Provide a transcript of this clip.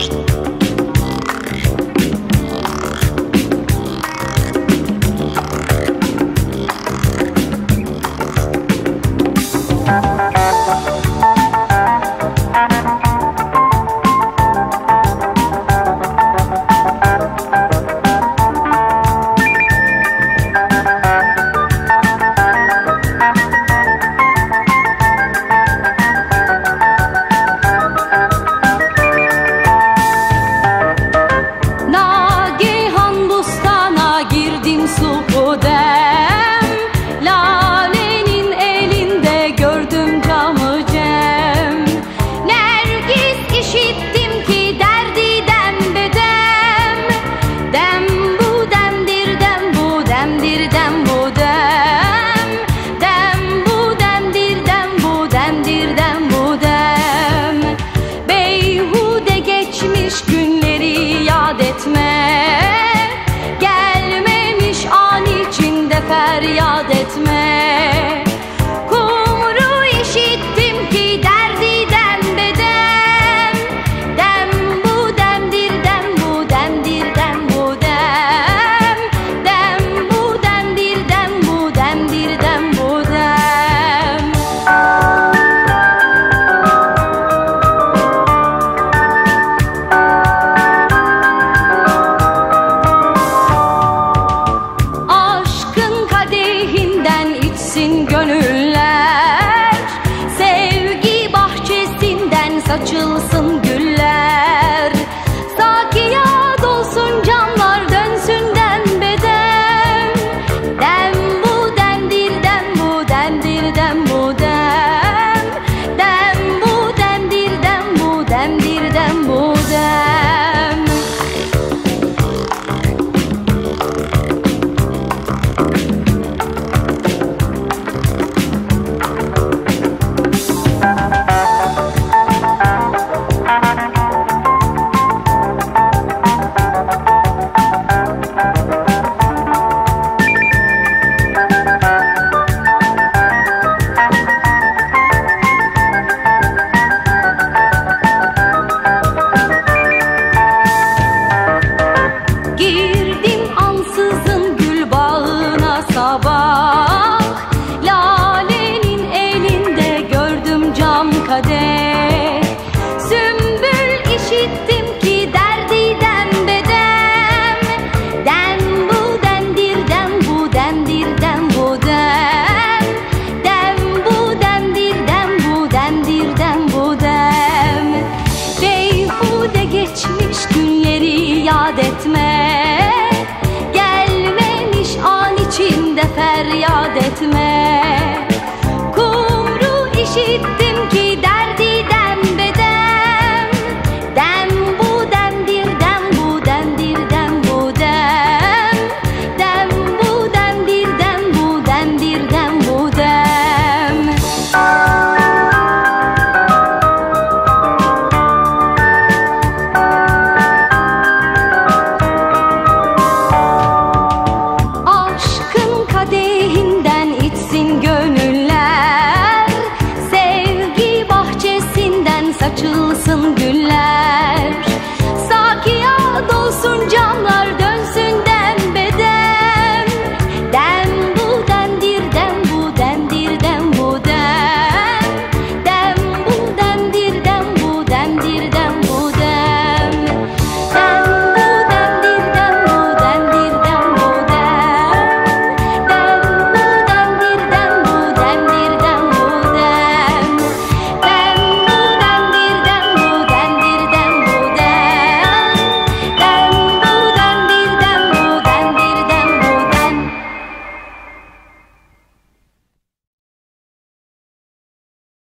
Ай! Feryat etme